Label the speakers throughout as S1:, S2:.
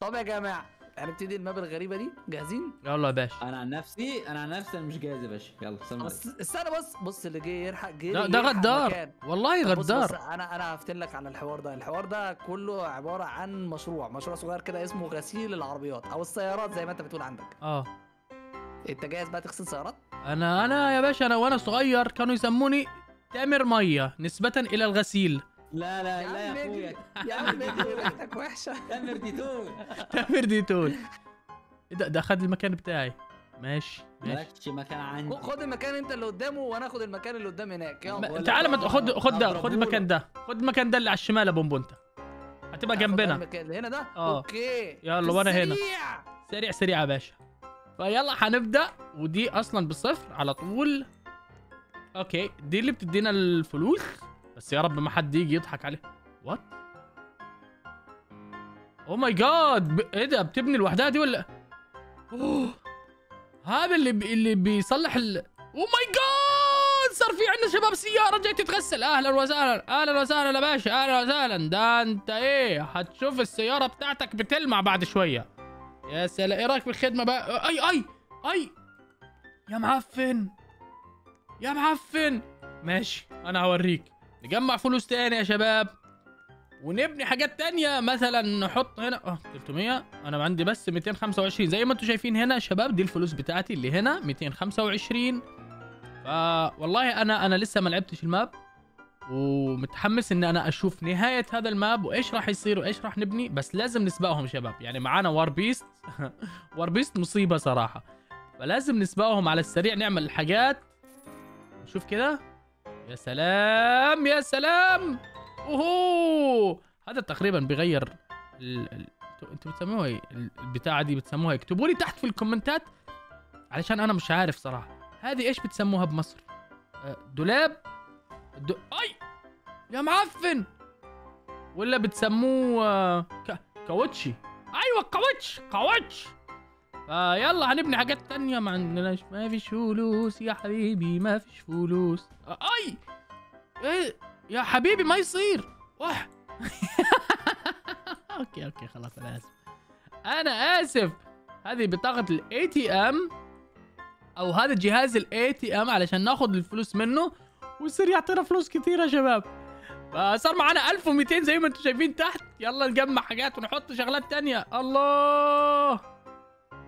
S1: طب يا جماعة هنبتدي الماب الغريبة دي؟ جاهزين؟
S2: يلا يا باشا.
S3: أنا عن نفسي أنا عن نفسي أنا مش جاهز يا باشا. يلا سلام
S1: بس استنى بص بص اللي جه يلحق جه
S2: ده, ده غدار. والله
S1: طب بص بص
S2: غدار.
S1: أنا أنا هفتن لك على الحوار ده. الحوار ده كله عبارة عن مشروع. مشروع صغير كده اسمه غسيل العربيات أو السيارات زي ما أنت بتقول عندك.
S2: آه.
S1: أنت جاهز بقى تغسل سيارات؟
S2: أنا أنا يا باشا أنا وأنا صغير كانوا يسموني تامر مية نسبة إلى الغسيل.
S3: لا لا لا
S1: عم
S3: يا. أخويا.
S1: يا عم ريحتك وحشة.
S3: تامر ديتون
S2: تامر ديتول إيه ده ده خد المكان بتاعي. ماشي ماشي.
S3: مكان عندي.
S1: خد المكان انت اللي قدامه وأنا اخد المكان اللي قدام هناك. يلا
S2: ما-
S3: ولا
S2: تعال ما. خد خد ده خد. المكان ده. خد المكان ده اللي على الشمال يا بونبونتا هتبقى
S1: هاخد
S2: جنبنا.
S1: المكان اللي هنا ده؟
S2: آه.
S1: أوكي.
S2: يلا
S1: في
S2: وأنا هنا. سريع سريع يا باشا. فيلا هنبدأ. ودي أصلا بالصفر على طول. okay دي اللي بتدينا الفلوس. بس يا رب ما حد يجي يضحك عليه. what oh my God إيه ده؟ بتبني لوحدها دي ولا؟ أوه. هذا اللي بي... اللي بيصلح ال oh my God صار في عندنا شباب سيارة جاي تتغسل. أهلا وسهلا. أهلا وسهلا يا باشا. أهلا وسهلا. ده أنت إيه؟ هتشوف السيارة بتاعتك بتلمع بعد شوية. يا سلام. إيه رأيك بالخدمه بقى؟ أي أي أي. يا معفن. يا معفن. ماشي. أنا هوريك. نجمع فلوس تاني يا شباب. ونبني حاجات تانية مثلا نحط هنا آه 300 أنا عندي بس 225 زي ما أنتم شايفين هنا يا شباب دي الفلوس بتاعتي اللي هنا 225 ف والله أنا أنا لسه ما لعبتش ال map ومتحمس إن أنا أشوف نهاية هذا الماب وإيش راح يصير وإيش راح نبني. بس لازم نسبقهم شباب. يعني معانا وار بيست وار بيست مصيبة صراحة. فلازم نسبقهم على السريع نعمل الحاجات نشوف كده. يا سلام يا سلام! أوهو! هذا تقريبا بيغير ال... ال... أنتوا بتسموها إيه؟ ال- البتاعة دي بتسموها إيه؟ اكتبوا لي تحت في الكومنتات علشان أنا مش عارف صراحة. هذه إيش بتسموها بمصر؟ أه، دولاب؟ د... أي! يا معفن! ولا بتسموه آه، ك... كاوتشي؟ أيوه كاوتش كاوتش! فيلا هنبني حاجات تانية ما عندناش ما فيش فلوس يا حبيبي ما فيش فلوس. آه، أي! إيه يا حبيبي ما يصير. وح! okay okay خلاص أنا آسف. أنا آسف. هذه بطاقة ال ATM أو هذا جهاز ال ATM علشان ناخذ الفلوس منه ويصير يعطينا فلوس كثير يا شباب. فصار معنا 1200 زي ما أنتم شايفين تحت. يلا نجمع حاجات ونحط شغلات تانية. الله!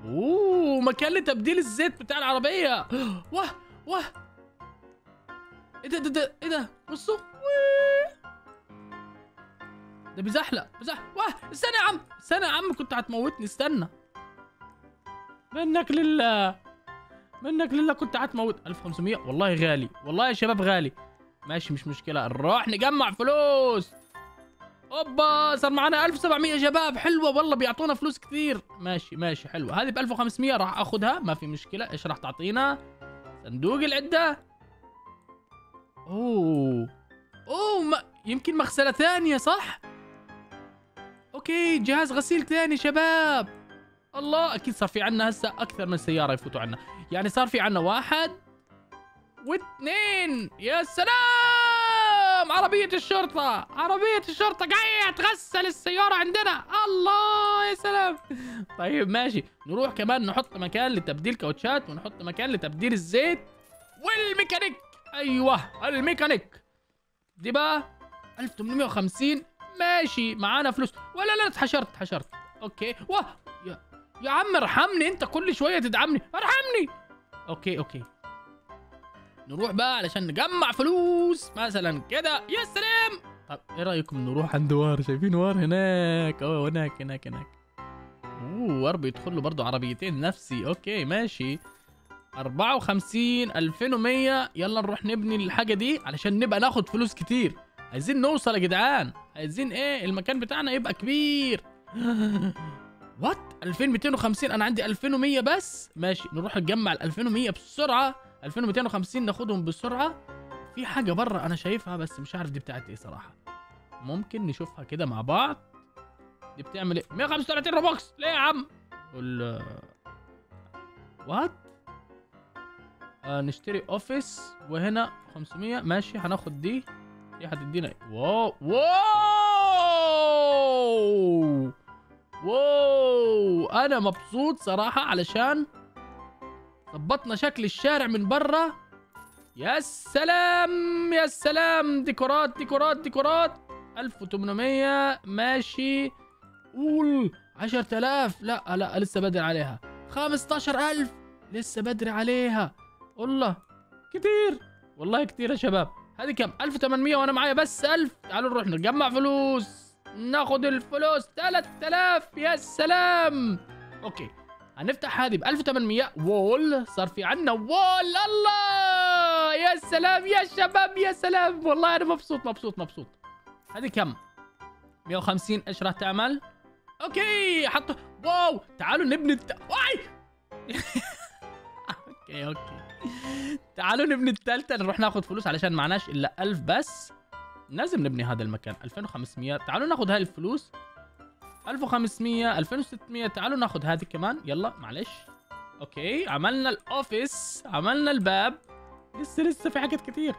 S2: أوه مكان لتبديل الزيت بتاع العربية. واه واه. إيه ده ده ده إيه ده؟ بصوا. ده بيزحلق بيزحلق. واه استنى يا عم استنى يا عم كنت هتموتني استنى. منك لله منك لله كنت هتموت. 1500 والله غالي والله يا شباب غالي. ماشي مش مشكلة. نروح نجمع فلوس. أوبا صار معنا 1700 شباب. حلوة والله بيعطونا فلوس كثير. ماشي ماشي حلوة. هذه ب 1500 راح أخذها ما في مشكلة. إيش راح تعطينا؟ صندوق العدة. أوه. أوه ما يمكن مغسلة ثانية صح؟ أوكي جهاز غسيل ثاني شباب. الله أكيد صار في عنا هسه أكثر من سيارة يفوتوا عنا. يعني صار في عنا واحد واثنين. يا سلام! عربية الشرطة. عربية الشرطة قاعدة تغسل السيارة عندنا. الله يا سلام. طيب ماشي. نروح كمان نحط مكان لتبديل كاوتشات ونحط مكان لتبديل الزيت والميكانيك. أيوه الميكانيك. دي بقى 1850 ماشي معانا فلوس. ولا لا اتحشرت اتحشرت. okay. واه يا يا عم ارحمني أنت كل شوية تدعسني. ارحمني. okay okay. نروح بقى علشان نجمع فلوس مثلا كده. يا سلام! طب إيه رأيكم نروح عند وار؟ شايفين وار هناك. آه هناك هناك هناك. أوه وار بيدخل له برضه عربيتين نفسي. okay ماشي. 54 2100 يلا نروح نبني الحاجة دي علشان نبقى ناخد فلوس كتير. عايزين نوصل يا جدعان. عايزين إيه؟ المكان بتاعنا يبقى كبير. what 2250 أنا عندي 2100 بس. ماشي نروح نجمع ال 2100 بسرعة. 2250 ناخدهم بسرعة. في حاجة بره أنا شايفها بس مش عارف دي بتاعت إيه صراحة. ممكن نشوفها كده مع بعض. دي بتعمل إيه؟ 135 Robux! ليه يا عم؟ وال what آه نشتري office وهنا 500 ماشي هناخد دي. دي هتدينا إيه؟ wow wow! wow! أنا مبسوط صراحة علشان ظبطنا شكل الشارع من برا. يا سلام يا سلام. ديكورات ديكورات ديكورات. 1800 ماشي. قول 10000 لا لا لسه بدري عليها. 15000 لسه بدري عليها. والله كتير. والله كتير يا شباب. هذه كم؟ 1800 وأنا معايا بس 1000 تعالوا نروح نجمع فلوس. ناخد الفلوس. 3000 يا سلام. okay. هنفتح هذه ب 1800 wall صار في عنا وول. الله! يا سلام يا شباب يا سلام. والله أنا مبسوط مبسوط مبسوط. هذه كم؟ 150 إيش راح تعمل؟ okay حط. wow تعالوا نبني الت... واي! okay okay. تعالوا نبني الثالثه نروح ناخذ فلوس علشان معناش إلا 1000 بس. لازم نبني هذا المكان. 2500 تعالوا ناخذ هاي الفلوس. 1500 2600 تعالوا ناخذ هذه كمان. يلا معلش. okay عملنا ال office عملنا الباب. لسه لسه في حاجات كتير.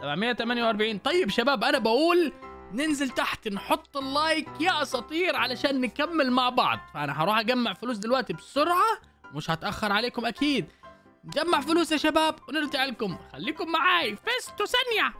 S2: 748 طيب شباب أنا بقول ننزل تحت نحط ال like يا أساطير علشان نكمل مع بعض. فأنا هروح أجمع فلوس دلوقتي بسرعة مش هتأخر عليكم أكيد. نجمع فلوس يا شباب ونرجع لكم. خليكم معاي. فيستو ثانية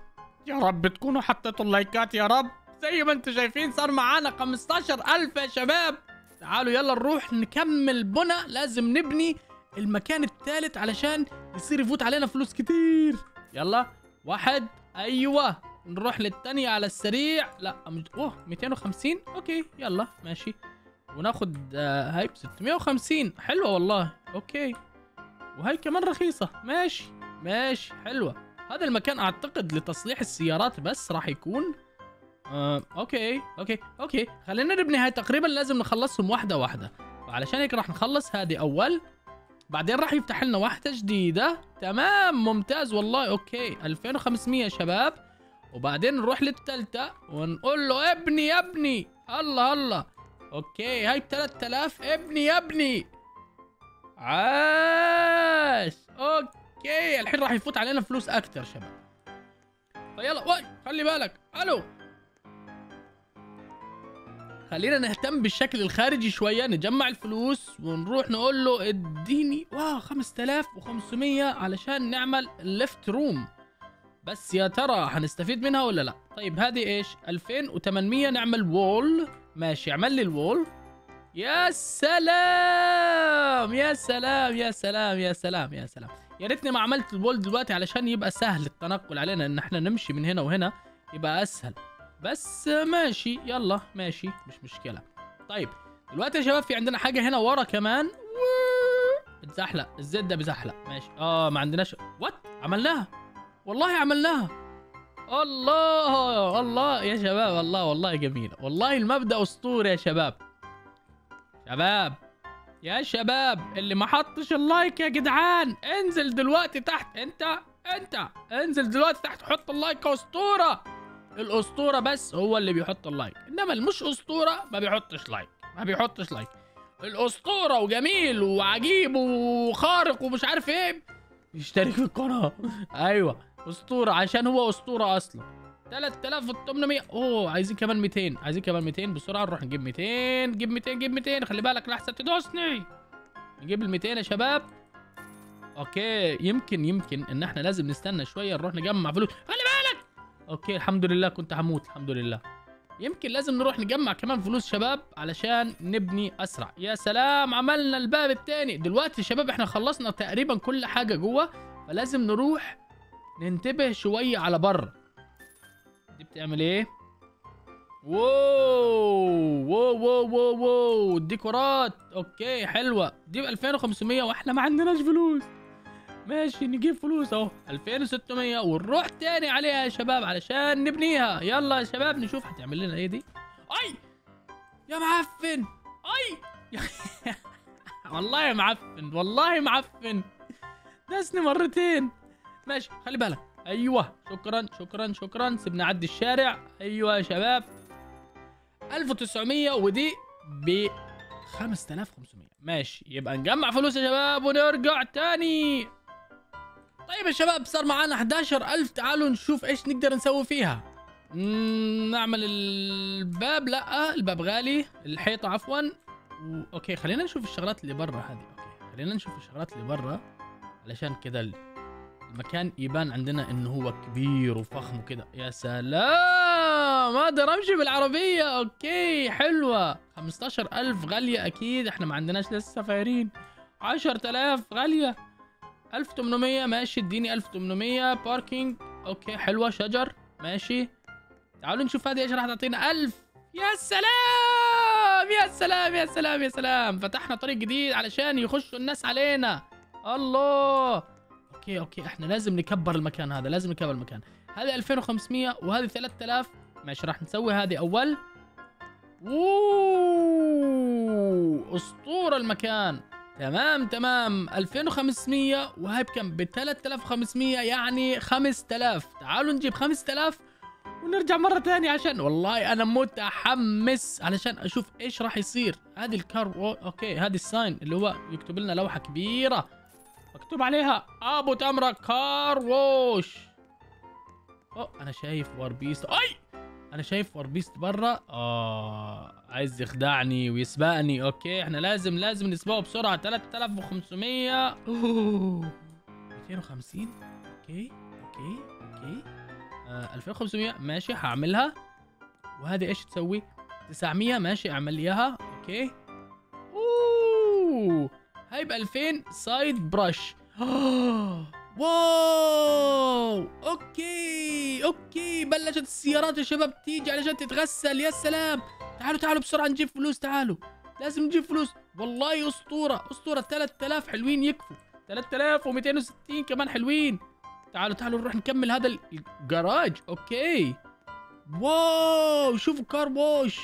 S2: يا رب تكونوا حطيتوا اللايكات يا رب. زي ما أنتم شايفين صار معانا 15000 يا شباب. تعالوا يلا نروح نكمل بنا. لازم نبني المكان الثالث علشان يصير يفوت علينا فلوس كتير. يلا واحد أيوه. نروح للثانية على السريع. لا أوه 250 okay يلا ماشي. وناخد آه هاي ب 650 حلوة والله. okay. وهي كمان رخيصة. ماشي ماشي حلوة. هذا المكان أعتقد لتصليح السيارات بس راح يكون آه، okay okay okay. خلينا نبني هاي تقريبا لازم نخلصهم واحدة واحدة. فعلشان هيك راح نخلص. هذه أول. بعدين راح يفتح لنا واحدة جديدة. تمام ممتاز والله. okay 2500 يا شباب. وبعدين نروح للثالثه ونقول له ابني يا ابني. الله الله. okay هاي ب 3000 ابني يا ابني. عاش. okay الحين راح يفوت علينا فلوس أكثر شباب. فيلا واي خلي بالك. ألو. خلينا نهتم بالشكل الخارجي شوية نجمع الفلوس ونروح نقول له اديني wow 5500 علشان نعمل ال lift room بس يا ترى هنستفيد منها ولا لا؟ طيب هذه إيش؟ 2800 نعمل وول ماشي اعمل لي الوول يا سلام! يا سلام يا سلام يا سلام يا سلام. يا ريتني ما عملت الوول دلوقتي علشان يبقى سهل التنقل علينا إن إحنا نمشي من هنا وهنا يبقى أسهل. بس ماشي يلا ماشي مش مشكلة. طيب دلوقتي يا شباب في عندنا حاجة هنا ورا كمان. بتزحلق الزيت ده بيزحلق ماشي آه ما عندناش what عملناها والله عملناها الله الله يا شباب الله والله جميله والله المبدا اسطوري يا شباب شباب يا شباب اللي ما حطش ال like يا جدعان انزل دلوقتي تحت انت انت انزل دلوقتي تحت حط ال like اسطوره الأسطورة بس هو اللي بيحط ال like. إنما المش أسطورة ما بيحطش like. ما بيحطش like. الأسطورة وجميل وعجيب وخارق ومش عارف إيه. يشترك في القناة. أيوه. أسطورة عشان هو أسطورة أصلا. 3800 أوه عايزين كمان 200 عايزين كمان 200 بسرعة. نروح نجيب 200 نجيب 200 نجيب 200 خلي بالك لحسن تدوسني. نجيب ال 200 يا شباب. okay يمكن يمكن إن إحنا لازم نستنى شوية نروح نجمع فلوس. خلي بالك! okay الحمد لله كنت هموت الحمد لله. يمكن لازم نروح نجمع كمان فلوس شباب علشان نبني أسرع. يا سلام عملنا الباب التاني. دلوقتي شباب إحنا خلصنا تقريبا كل حاجة جوه فلازم نروح ننتبه شوية على بره دي بتعمل إيه؟ wow wow wow wow wow. الديكورات. okay حلوة. دي ب 2500 وإحنا ما عندناش فلوس. ماشي نجيب فلوس أهو. 2600 ونروح تاني عليها يا شباب علشان نبنيها. يلا يا شباب نشوف هتعمل لنا إيه دي. أي! يا معفن! أي! والله معفن والله معفن. داسني مرتين. ماشي خلي بالك. أيوه شكرا شكرا شكرا. سيبنا نعدي الشارع. أيوه يا شباب. 1900 ودي ب 5500 ماشي يبقى نجمع فلوس يا شباب ونرجع تاني. طيب يا شباب صار معانا 11000 تعالوا نشوف إيش نقدر نسوي فيها. نعمل الباب. لا الباب غالي. الحيطة عفوا. okay خلينا نشوف الشغلات اللي برا هذه. okay خلينا نشوف الشغلات اللي برا. علشان كذا ال- المكان يبان عندنا إنه هو كبير وفخم وكذا يا سلام! أقدر أمشي بالعربية. okay حلوة. 15000 غالية أكيد. إحنا ما عندناش لسه فايرين 10000 غالية. 1800 ماشي اديني 1800 parking okay حلوة شجر ماشي. تعالوا نشوف هذه إيش راح تعطينا. 1000 يا سلام! يا سلام يا سلام يا سلام. فتحنا طريق جديد علشان يخشوا الناس علينا. الله! okay okay إحنا لازم نكبر المكان هذا لازم نكبر المكان. هذه 2500 وهذه 3000 ماشي راح نسوي هذه أول. اوه أسطورة المكان. تمام تمام. 2500 وهاي بكم ب 3500 يعني 5000 تعالوا نجيب 5000 ونرجع مرة ثانية عشان والله أنا متحمس علشان أشوف إيش راح يصير. هذه ال car. okay هذه ال sign اللي هو يكتب لنا لوحة كبيرة. مكتوب عليها أبو تمرة car wash. أوه أنا شايف واربيست أي! أنا شايف واربيست برا. آه عايز يخدعني ويسبقني. okay إحنا لازم لازم نسبقه بسرعة. 3500 أوه. 250 okay okay okay. آه 2500 ماشي هعملها. وهذه إيش تسوي؟ 900 ماشي أعمل لي إياها. okay. أوه هاي ب 2000 side brush wow! okay okay بلشت السيارات يا شباب تيجي علشان تتغسل. يا سلام! تعالوا تعالوا بسرعة نجيب فلوس تعالوا. لازم نجيب فلوس. والله أسطورة أسطورة. 3000 حلوين يكفوا. 3260 كمان حلوين. تعالوا تعالوا نروح نكمل هذا ال- الجراج. okay. wow شوفوا car wash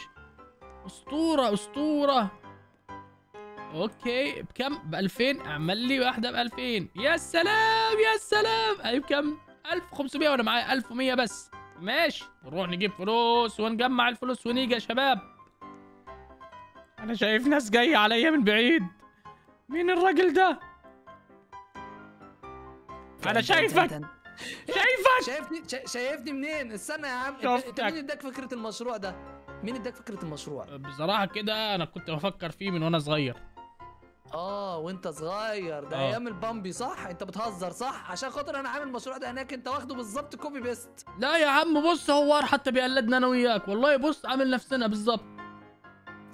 S2: أسطورة أسطورة. okay بكم؟ ب 2000 أعمل لي واحدة ب 2000 يا سلام يا سلام. هاي بكم؟ 1500 وأنا معايا 1100 بس. ماشي. نروح نجيب فلوس ونجمع الفلوس ونيجي يا شباب. أنا شايف ناس جاية عليا من بعيد. مين الراجل ده؟ أنا شايفك. شايفك.
S1: شايفني شا- شايفني منين؟ استنى يا عم. انت مين اداك فكرة المشروع ده؟ مين اداك فكرة المشروع؟
S2: بصراحة كده أنا كنت بفكر فيه من وأنا صغير.
S1: آه وأنت صغير. ده
S2: آه.
S1: أيام البامبي صح؟ أنت بتهزر صح؟ عشان خاطر أنا عامل المشروع ده هناك. أنت واخده بالظبط copy paste
S2: لا يا عم بص هو حتى بيقلدنا أنا وياك. والله بص عامل نفسنا بالظبط.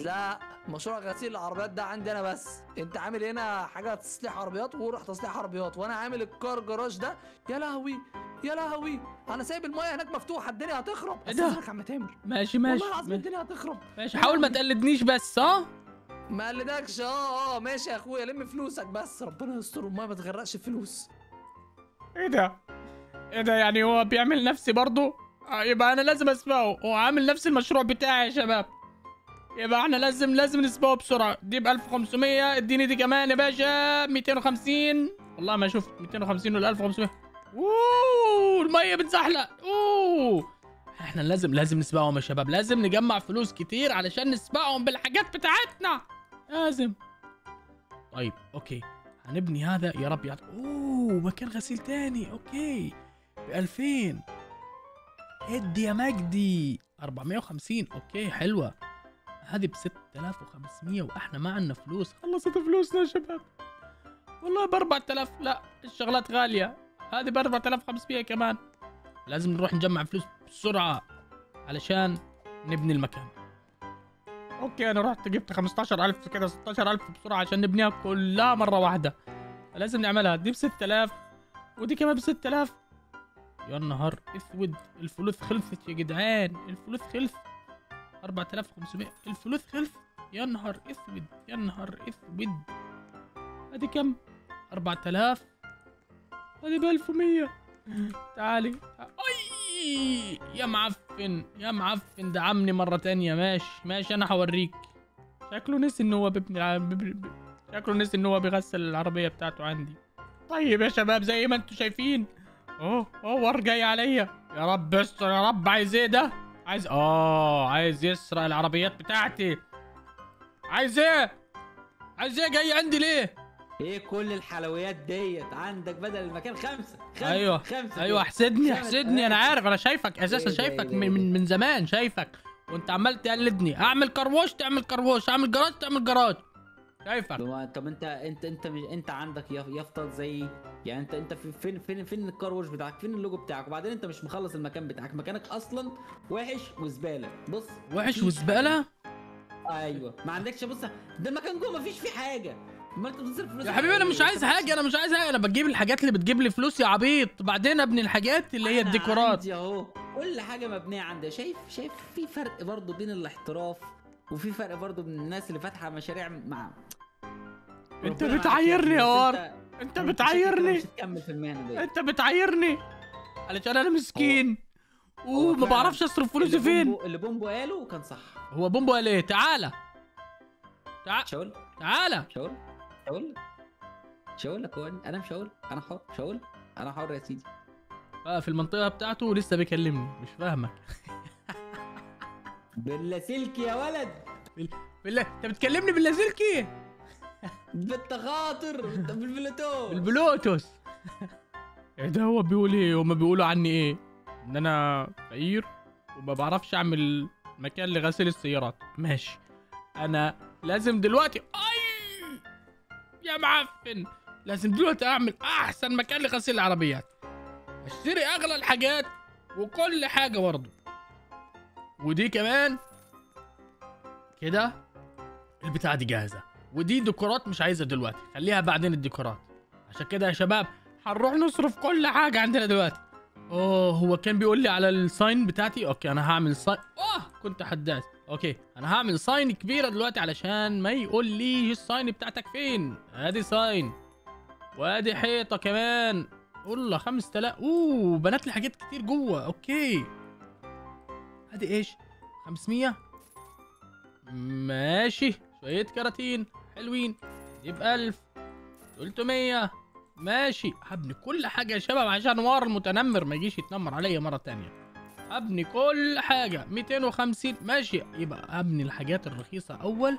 S1: لا مشروع غسيل العربيات ده عندي أنا بس. أنت عامل هنا حاجة تصليح عربيات وروح تصليح عربيات. وأنا عامل الكار جراج ده. يا لهوي يا لهوي. أنا سايب المايه هناك مفتوحة الدنيا هتخرب.
S2: إيه ده؟
S1: يا عم تامر.
S2: ماشي ماشي.
S1: والله العظيم الدنيا هتخرب.
S2: ماشي حاول ما تقلدنيش بس ها؟
S1: ما قلدكش آه آه ماشي يا أخويا لم فلوسك بس. ربنا يستر المايه ما تغرقش الفلوس
S2: إيه ده؟ إيه ده يعني هو بيعمل نفسي برضه؟ آه، يبقى أنا لازم أسبقه. هو عامل نفس المشروع بتاعي يا شباب. يبقى إحنا لازم لازم نسبقه بسرعة. دي ب 1500 إديني دي كمان يا باشا 250 والله ما شفت 250 ولا 1500 أوه المية بتزحلق. أوه. إحنا لازم لازم نسبقهم يا شباب. لازم نجمع فلوس كتير علشان نسبقهم بالحاجات بتاعتنا. لازم. طيب okay. هنبني هذا. يا رب يعطي أوه مكان غسيل تاني. okay. ب 2000 ادي يا مجدي. 450 okay حلوة. هذه ب 6500 وإحنا ما عندنا فلوس. خلصت فلوسنا يا شباب. والله ب 4000 لا الشغلات غالية. هذه ب 4500 كمان. لازم نروح نجمع فلوس بسرعة علشان نبني المكان. okay أنا رحت جبت 15000 كده 16000 بسرعة عشان نبنيها كلها مرة واحدة. لازم نعملها. دي ب 6000 ودي كمان ب 6000 يا نهار أسود الفلوس خلصت يا جدعان. الفلوس خلصت. 4500 الفلوس خلصت. يا نهار أسود يا نهار أسود. أدي كم؟ 4000 أدي ب 1100 تعالي. يا معفن يا معفن دعمني مرة تانية. ماشي ماشي أنا هوريك. شكله نسي إن هو بيبني شكله نسي إن هو بيغسل العربية بتاعته عندي. طيب يا شباب زي ما أنتم شايفين. أوه أوه جاي عليا. يا رب استر يا رب. عايز إيه ده؟ عايز آه عايز يسرق العربيات بتاعتي. عايز إيه؟ عايز إيه جاي عندي ليه؟
S3: إيه كل الحلويات ديت؟ عندك بدل المكان خمسة. خمسة
S2: أيوه.
S3: خمسة أيوه.
S2: احسدني احسدني.
S3: أنا.
S2: عارف أنا شايفك أساسا
S3: إيه ده،
S2: شايفك
S3: إيه
S2: من
S3: إيه؟
S2: من من زمان شايفك. وأنت عمال تقلدني. أعمل car wash تعمل car wash. أعمل جراج تعمل جراج. كيفك
S3: طب أنت أنت أنت مش أنت عندك يافطه زي يعني انت أنت في- فين فين فين ال car wash بتاعك؟ فين اللوجو بتاعك؟ وبعدين أنت مش مخلص المكان بتاعك. مكانك أصلا وحش وزبالة. بص
S2: وحش وزبالة؟
S3: أيوه. ما عندكش بص ده المكان جوه مفيش فيه حاجة. ما انت بتصرف فلوس.
S2: يا حبيبي أنا مش عايز حاجة أنا مش عايز حاجة. أنا بجيب الحاجات اللي بتجيب لي فلوس يا عبيط. بعدين أبني الحاجات اللي هي الديكورات.
S3: عندي أهو. كل حاجة مبنية عندي. شايف شايف في فرق برضه بين الاحتراف وفي فرق برضه بين الناس اللي فاتحة مشاريع مع أنت
S2: بتعايرني يا وار. انت بتعايرني.
S3: مش هتكمل في المهنة دي.
S2: أنت بتعايرني. علشان أنا مسكين. وما بعرفش أصرف فلوسي فين.
S3: اللي بومبو قاله كان صح.
S2: هو بومبو قال إيه؟ تعالى. تعال
S3: مش هقول
S2: تعالى.
S3: مش هقول هقول مش هقول لك هو أنا مش هقول أنا حر مش هقول أنا حر يا سيدي.
S2: آه في المنطقة بتاعته لسه بيكلمني مش فاهمك.
S3: باللاسلكي يا ولد.
S2: بالله انت بتكلمني باللاسلكي؟
S3: بالتخاطر بالبلوتوث.
S2: بالبلوتوث. إيه ده هو بيقول إيه؟ هما بيقولوا عني إيه؟ ان أنا فقير وما بعرفش اعمل مكان لغسيل السيارات. ماشي. أنا لازم دلوقتي اي يا معفن. لازم دلوقتي أعمل أحسن مكان لغسيل العربيات. أشتري أغلى الحاجات وكل حاجة برضه. ودي كمان كده البتاعة دي جاهزة. ودي ديكورات مش عايزها دلوقتي. خليها بعدين الديكورات. عشان كده يا شباب هنروح نصرف كل حاجة عندنا دلوقتي. أوه هو كان بيقول لي على ال sign بتاعتي؟ okay أنا هعمل sign. أوه كنت حداث. okay. أنا هعمل sign كبيرة دلوقتي علشان ما يقول لي ال sign بتاعتك فين. أدي sign وأدي حيطة كمان. والله 5000 أوه بنت لي حاجات كتير جوه. okay. أدي إيش؟ 500 ماشي. شوية كراتين. حلوين. دي ب 1000 300 ماشي. هبني كل حاجة يا شباب عشان وار المتنمر ما يجيش يتنمر عليا مرة تانية. أبني كل حاجة. 250 ماشي. يبقى أبني الحاجات الرخيصة أول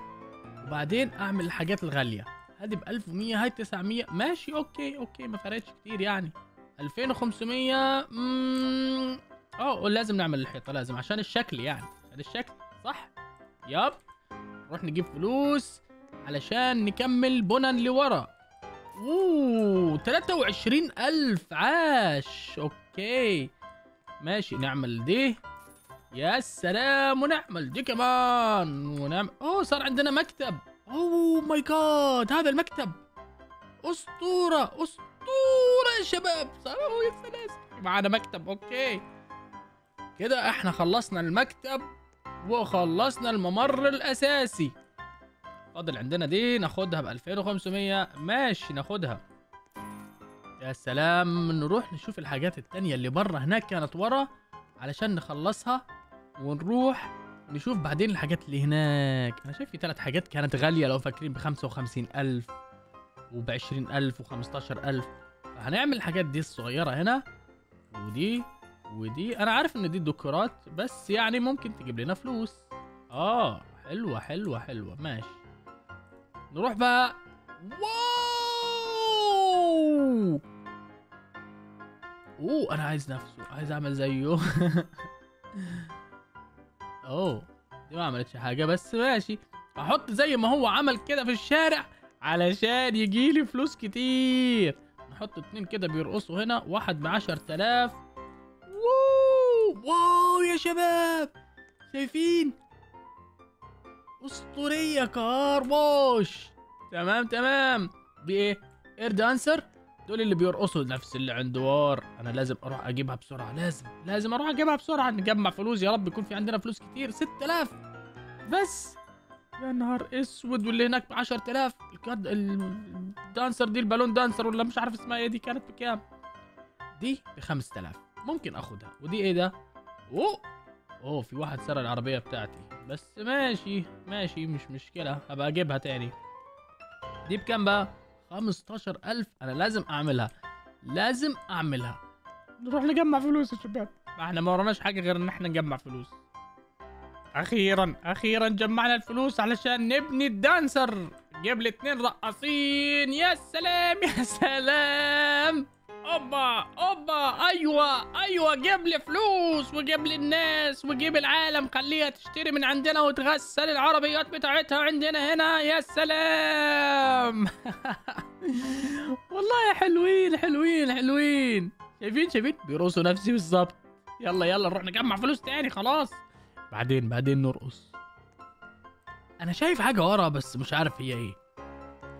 S2: وبعدين أعمل الحاجات الغالية. هذه ب 1100 هاي 900 ماشي. okay. okay. ما فرقتش كتير يعني. 2500 اممم آه لازم نعمل الحيطة لازم عشان الشكل يعني. عشان الشكل صح؟ ياب نروح نجيب فلوس علشان نكمل بنى لورا. أوه 23 ألف. عاش. okay. ماشي نعمل دي. يا سلام ونعمل دي كمان. ونعمل أوه صار عندنا مكتب. oh my God هذا المكتب. أسطورة أسطورة يا شباب. صار يا سلام. معنا مكتب okay. كده إحنا خلصنا المكتب وخلصنا الممر الأساسي. فاضل عندنا دي ناخدها ب 2500 ماشي ناخدها. يا سلام نروح نشوف الحاجات التانية اللي برا هناك كانت ورا علشان نخلصها ونروح نشوف بعدين الحاجات اللي هناك. أنا شايف في ثلاث حاجات كانت غالية لو فاكرين ب 55 ألف وب 20 ألف و 15 ألف. فهنعمل الحاجات دي الصغيرة هنا. ودي ودي. أنا عارف إن دي ديكورات بس يعني ممكن تجيب لنا فلوس. آه حلوة حلوة حلوة. ماشي. نروح بقى. واو! أوه أنا عايز نفسه عايز أعمل زيه. أوه دي ما عملتش حاجة بس ماشي. أحط زي ما هو عمل كده في الشارع علشان يجيلي فلوس كتير. نحط اتنين كده بيرقصوا هنا واحد بعشر تلاف. واو واو يا شباب. شايفين؟ أسطورية car wash تمام تمام. دي إيه air dancer دول اللي بيرقصوا نفس اللي عند وار. أنا لازم أروح أجيبها بسرعة لازم لازم أروح أجيبها بسرعة. نجمع فلوس يا رب يكون في عندنا فلوس كتير 6000 بس. يا نهار أسود واللي هناك ب 10000 ال car dancer دي ال balloon dancer ولا مش عارف اسمها إيه دي كانت بكام؟ دي ب 5000 ممكن آخدها. ودي إيه ده؟ أوه. أوه في واحد سرق العربية بتاعتي. بس ماشي ماشي مش مشكلة. هبقى أجيبها تاني. دي بكام بقى؟ 15000 أنا لازم أعملها. لازم أعملها. نروح نجمع فلوس يا شباب. ما إحنا ما وراناش حاجة غير إن إحنا نجمع فلوس. أخيرا أخيرا جمعنا الفلوس علشان نبني الدانسر. جيب لي اتنين رقاصين. يا سلام يا سلام. أوبا أوبا أيوه أيوه جيب لي فلوس وجيب لي الناس وجيب العالم خليها تشتري من عندنا وتغسل العربيات بتاعتها عندنا هنا يا سلام! والله حلوين حلوين حلوين. شايفين شايفين؟ بيرقصوا نفسي بالظبط يلا يلا نروح نجمع فلوس تاني خلاص. بعدين بعدين نرقص. أنا شايف حاجة ورا بس مش عارف هي إيه.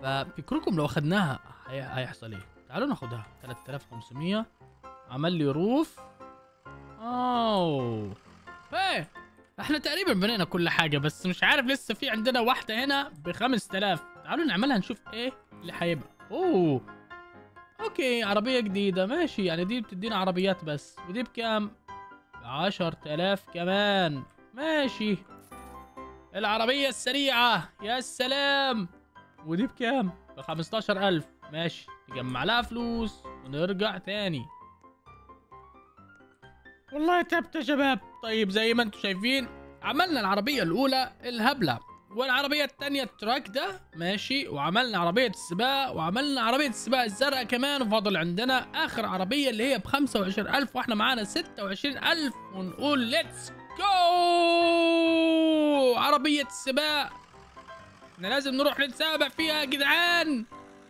S2: ففكركم لو أخدناها هي... هيحصل إيه؟ تعالوا ناخدها. 3500 عمل لي روف. أوه. إيه إحنا تقريبا بنينا كل حاجة بس مش عارف لسه في عندنا واحدة هنا ب 5000 تعالوا نعملها نشوف إيه اللي هيبقى. أوه. أوكي عربية جديدة. ماشي يعني دي بتدينا عربيات بس. ودي بكام؟ 10000 كمان. ماشي. العربية السريعة. يا سلام. ودي بكام؟ ب 15000 ماشي. نجمع لها فلوس ونرجع تاني. والله تعبت يا شباب. طيب زي ما أنتم شايفين عملنا العربية الأولى الهبلة والعربية التانية ال truck ده ماشي وعملنا عربية السباق وعملنا عربية السباق الزرقاء كمان وفاضل عندنا آخر عربية اللي هي ب 25000 وإحنا معانا 26000 ونقول let's جو عربية السباق إحنا لازم نروح نتسابق فيها يا جدعان.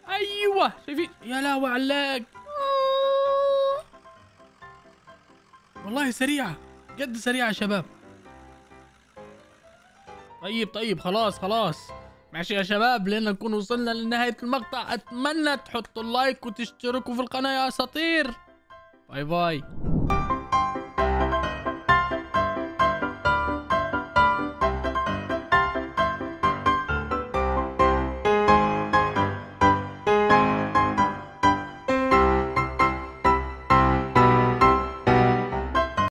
S2: أيوه شايفين؟ يا لهوي علاق والله سريعة جد سريعة يا شباب. طيب طيب خلاص خلاص. ماشي يا شباب لأن نكون وصلنا لنهاية المقطع. أتمنى تحطوا اللايك وتشتركوا في القناة يا أساطير. باي باي.